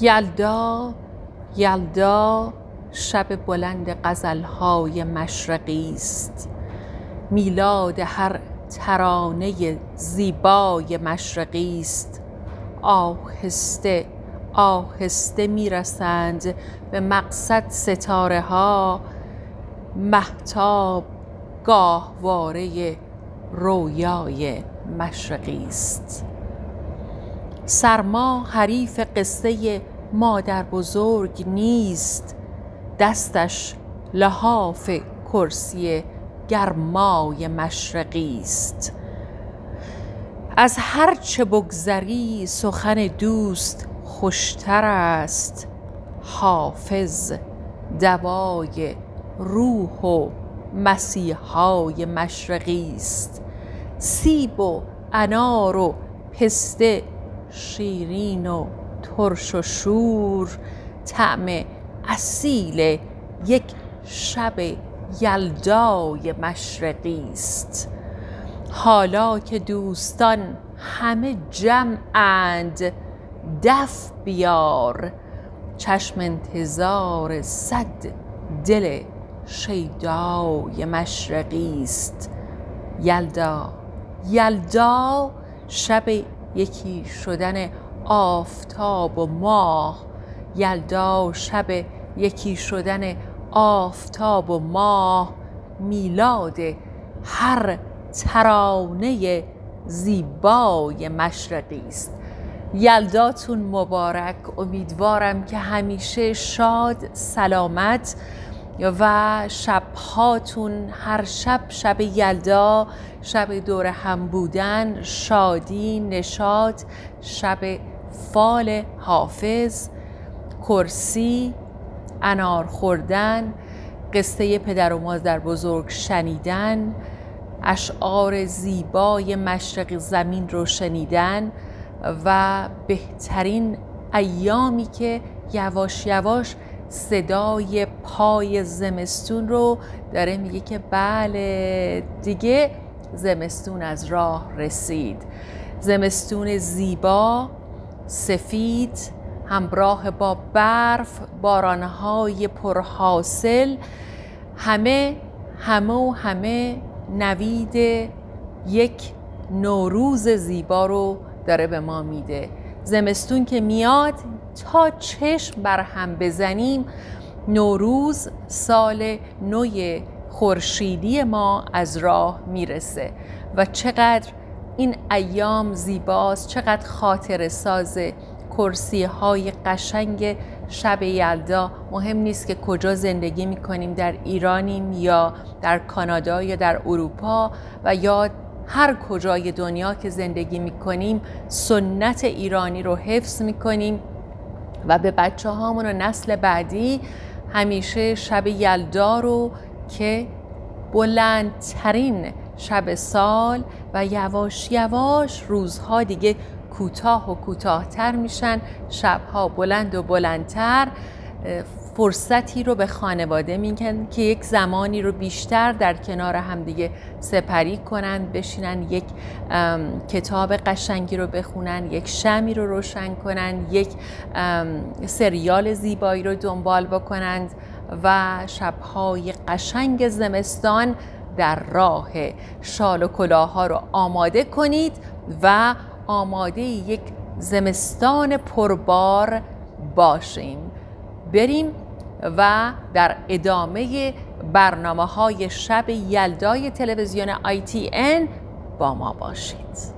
یلدا یلدا شب بلند غزلهای مشرقی است. میلاد هر ترانه زیبای مشرقی است. آهسته آهسته می‌رسند به مقصد ستاره ها محتاب گاهواره رویای مشرقی است. سرما حریف قصه مادر بزرگ نیست. دستش لحاف کرسی گرمای مشرقی است. از هر چه بگذری سخن دوست خوشتر است. حافظ دوای روح و مسیحای مشرقی است. سیب و انار و پسته شیرین و ترش و شور طعم اصیل یک شب یلدای مشرقی است. حالا که دوستان همه جمعند دف بیار. چشم انتظار صد دل شیدای مشرقی است. یلدا یلدا شب یکی شدن آفتاب و ماه یلدا شب یکی شدن آفتاب و ماه میلاد هر ترانه زیبای مشرقی است. یلداتون مبارک امیدوارم که همیشه شاد سلامت و شبهاتون هر شب شب یلدا شب دور هم بودن شادی نشاط شب فال حافظ کرسی انار خوردن قصه پدر و مادر بزرگ شنیدن اشعار زیبای مشرق زمین رو شنیدن و بهترین ایامی که یواش یواش صدای پای زمستون رو داره میگه که بله دیگه زمستون از راه رسید. زمستون زیبا سفید همراه با برف بارانهای پرحاصل همه همه و همه نوید یک نوروز زیبا رو داره به ما میده. زمستون که میاد تا چشم بر هم بزنیم نوروز سال نوی خورشیدی ما از راه می‌رسه و چقدر این ایام زیباست چقدر خاطر ساز کرسی های قشنگ شب یلدا. مهم نیست که کجا زندگی می‌کنیم در ایرانیم یا در کانادا یا در اروپا و یا هر کجای دنیا که زندگی می‌کنیم سنت ایرانی رو حفظ می‌کنیم و به بچه هامون و نسل بعدی همیشه شب یلدا رو که بلندترین شب سال و یواش یواش روزها دیگه کوتاه و کوتاهتر میشن شبها بلند و بلندتر. فرصتی رو به خانواده میگن که یک زمانی رو بیشتر در کنار همدیگه سپری کنن بشینن یک کتاب قشنگی رو بخونن یک شمی رو روشن کنن یک سریال زیبایی رو دنبال بکنند و شبهای قشنگ زمستان در راه شال و کلاها رو آماده کنید و آماده یک زمستان پربار باشیم بریم و در ادامه برنامه های شب یلدای تلویزیون ITN با ما باشید.